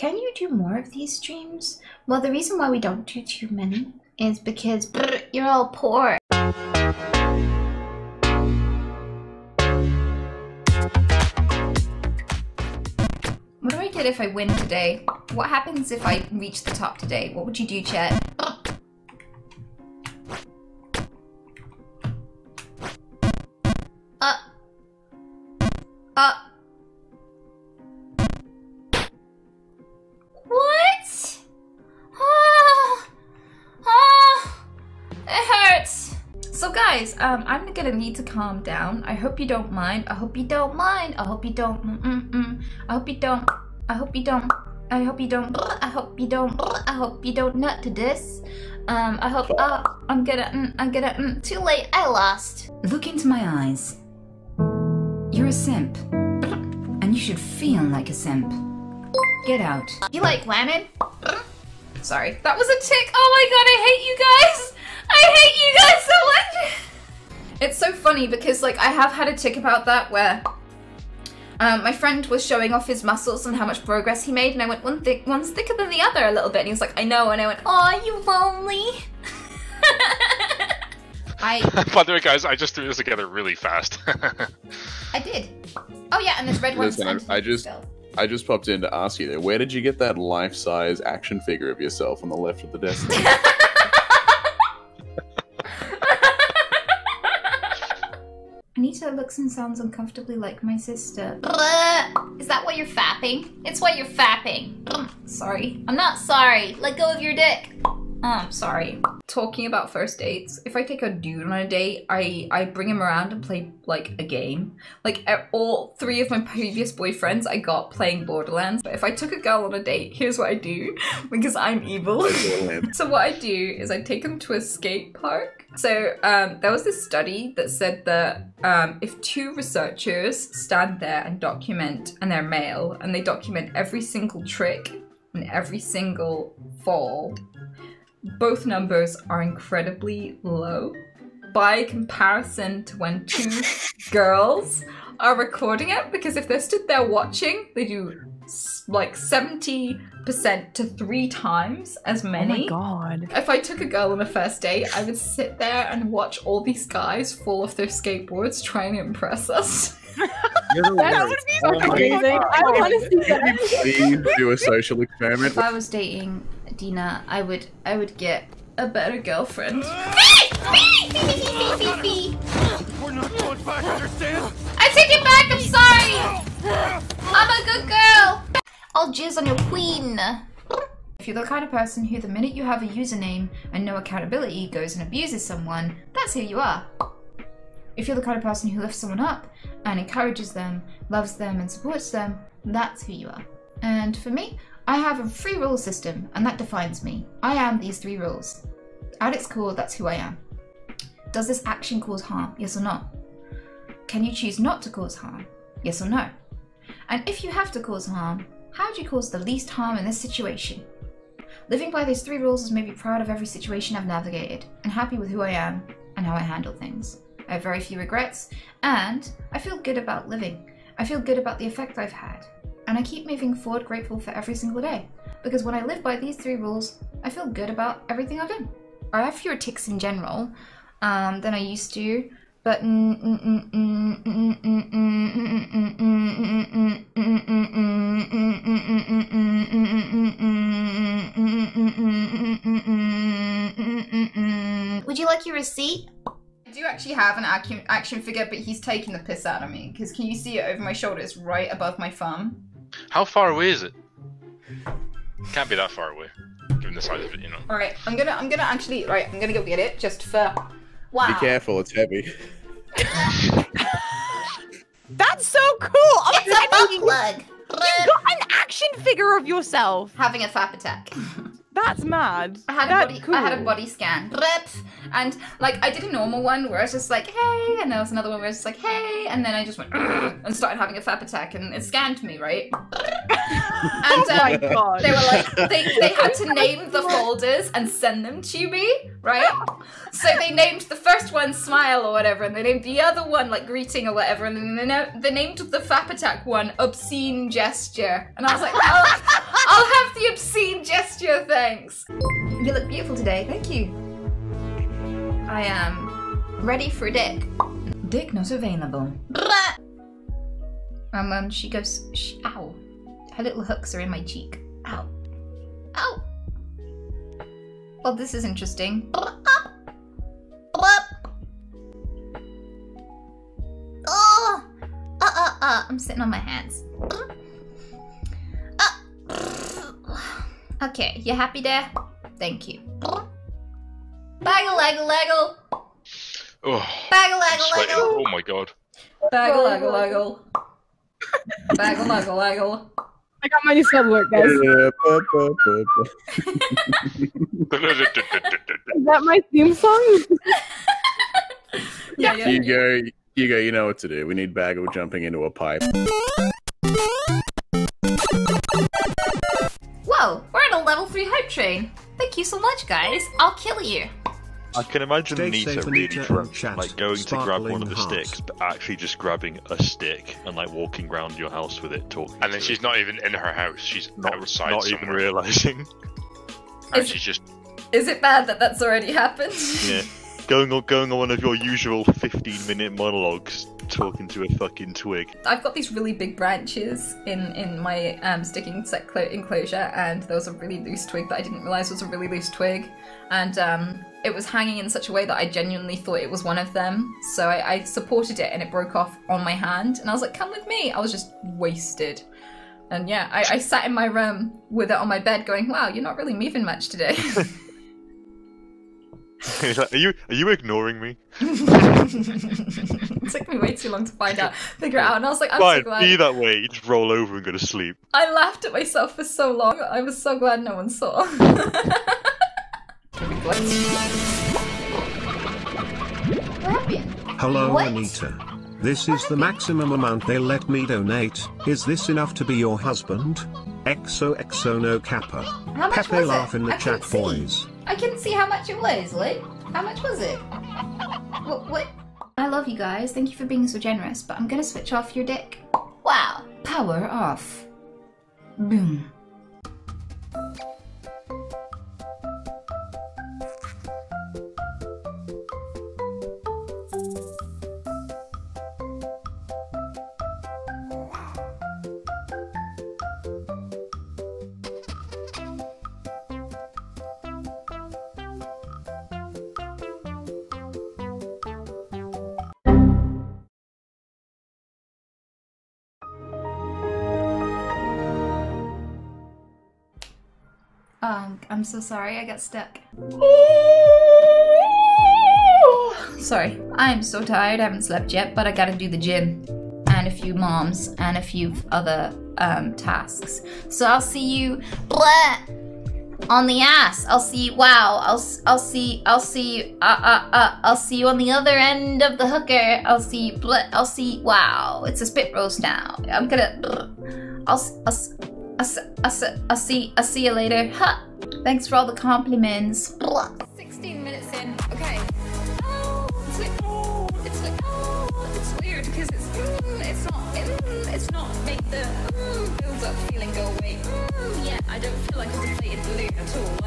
Can you do more of these streams? Well, the reason why we don't do too many is because brr, you're all poor. What do I get if I win today? What happens if I reach the top today? What would you do, chat? Guys, um, I'm gonna need to calm down. I hope you don't mind. I hope you don't mind. I hope you don't. Mm -mm -mm. I hope you don't. I hope you don't. I hope you don't. I hope you don't. I hope you don't nut to this. Um, I hope. Uh, I'm gonna. Mm, I'm gonna. Mm, too late. I lost. Look into my eyes. You're a simp. And you should feel like a simp. Get out. You like lemon? Sorry, that was a tic. Oh my god, I hate you guys. I hate you guys so much. It's so funny because like I have had a tic about that where um, my friend was showing off his muscles and how much progress he made, and I went one thick, one's thicker than the other a little bit, and he was like, I know, and I went, oh, you lonely. I By the way, guys, I just threw this together really fast. I did. Oh yeah, and this red ones. Listen, I- I just- I just popped in to ask you there. Where did you get that life-size action figure of yourself on the left of the desk? Looks and sounds uncomfortably like my sister. Is that what you're fapping? It's what you're fapping. Sorry. I'm not sorry. Let go of your dick. Oh, I'm sorry. Talking about first dates, if I take a dude on a date, I, I bring him around and play like a game. Like all three of my previous boyfriends I got playing Borderlands. But if I took a girl on a date, here's what I do because I'm evil. So what I do is I take them to a skate park. So um, there was this study that said that um, if two researchers stand there and document, and they're male, and they document every single trick and every single fall, both numbers are incredibly low by comparison to when two girls are recording it. Because if they're stood there watching, they do like 70% to three times as oh many. Oh many. my god. If I took a girl on a first date, I would sit there and watch all these guys fall off their skateboards trying to impress us. That would be Oh my amazing. God. I want to see that. please do a social experiment? If I was dating Dina, I would I would get a better girlfriend. We're not going back, understand? I take it back. I'm sorry. I'm a good girl. I'll jizz on your queen. If you're the kind of person who, the minute you have a username and no accountability, goes and abuses someone, that's who you are. If you're the kind of person who lifts someone up and encourages them, loves them, and supports them, that's who you are. And for me, I have a free rule system, and that defines me. I am these three rules. At its core, that's who I am. Does this action cause harm? Yes or no? Can you choose not to cause harm? Yes or no? And if you have to cause harm, how do you cause the least harm in this situation? Living by these three rules has made me proud of every situation I've navigated and happy with who I am and how I handle things. I have very few regrets and I feel good about living. I feel good about the effect I've had. And I keep moving forward grateful for every single day. Because when I live by these three rules, I feel good about everything I've done. I have fewer tics in general um, than I used to, but would you like your receipt? I do actually have an action action figure, but he's taking the piss out of me. Because can you see it over my shoulder? It's right above my thumb. How far away is it? Can't be that far away, given the size of it, you know. All right, I'm gonna I'm gonna actually right. I'm gonna go get it just for. Wow. Be careful, it's heavy. That's so cool. Oh, It's a butt plug. you got an action figure of yourself. Having a fap attack. That's mad. I had a That's body. cool. I had a body scan. And like I did a normal one where I was just like, hey, and there was another one where I was just like, hey, and then I just went and started having a fap attack, and it scanned me right. Oh my um, god. they were like, they they had to name the folders and send them to me, right? So they named the first one smile or whatever, and they named the other one like greeting or whatever, and then they, na- they named the fap attack one obscene gesture, and I was like, I'll, I'll Thanks. You look beautiful today. Thank you. I am ready for a dick. Dick not available. And then she goes, sh- ow. Her little hooks are in my cheek. Ow. Ow. Well, this is interesting. Oh, uh, uh, uh, I'm sitting on my hands. Okay, you happy there? Thank you. Baggle, leggle, leggle. Oh, Baggle, I'm leggle, leggle. Oh my god. Baggle, leggle, leggle. Baggle, leggle, leggle. I got my new sub work, guys. Is that my theme song? Yeah, yeah. Hugo, Hugo, you know what to do. We need Bagel jumping into a pipe. Train. Thank you so much, guys. I'll kill you. I can imagine Stay Nita really Anita, drunk, chat. like going to grab one of the Sparkling sticks, but actually just grabbing a stick and like walking around your house with it, talking. And then to she's it. not even in her house. She's not, outside not even realizing. And Is- she's just Is it bad that that's already happened? Yeah, going on going on one of your usual fifteen-minute monologues, talking to a fucking twig. I've got these really big branches in in my um, sticking enclosure, and there was a really loose twig that I didn't realize was a really loose twig, and um, it was hanging in such a way that I genuinely thought it was one of them. So I, I supported it, and it broke off on my hand, and I was like, "Come with me!" I was just wasted. And yeah, I, I sat in my room with it on my bed, going, "Wow, you're not really moving much today." He's like, are you are you ignoring me? it took me way too long to find out, figure it out, and I was like, "I'm so glad." be that way. You just roll over and go to sleep. I laughed at myself for so long. I was so glad no one saw. what? Hello, What? Anita. This is the maximum amount they let me donate. Is this enough to be your husband? XOXO no kappa. How much Pepe was laugh it? in the I chat, see. boys. I couldn't see how much it was, like. How much was it? What? what? I love you guys. Thank you for being so generous, but I'm gonna switch off your dick. Wow. Power off. Boom. Um, I'm so sorry. I got stuck. Sorry. I am so tired. I haven't slept yet, but I gotta do the gym and a few moms and a few other um, tasks. So I'll see you blah, on the ass. I'll see you. Wow. I'll I'll see I'll see you. Uh, uh, uh, I'll see you on the other end of the hooker. I'll see you. Blah, I'll see. Wow. It's a spit roast now. I'm gonna. I'll s- I'll. I'll, see. I'll see you later. Ha. Thanks for all the compliments. 16 minutes in. Okay. Oh, it's like, it's like, oh, it's weird because it's, mm, it's not, mm, it's not make the mm, build up feeling go away. Mm, yeah, I don't feel like a deflated balloon at all.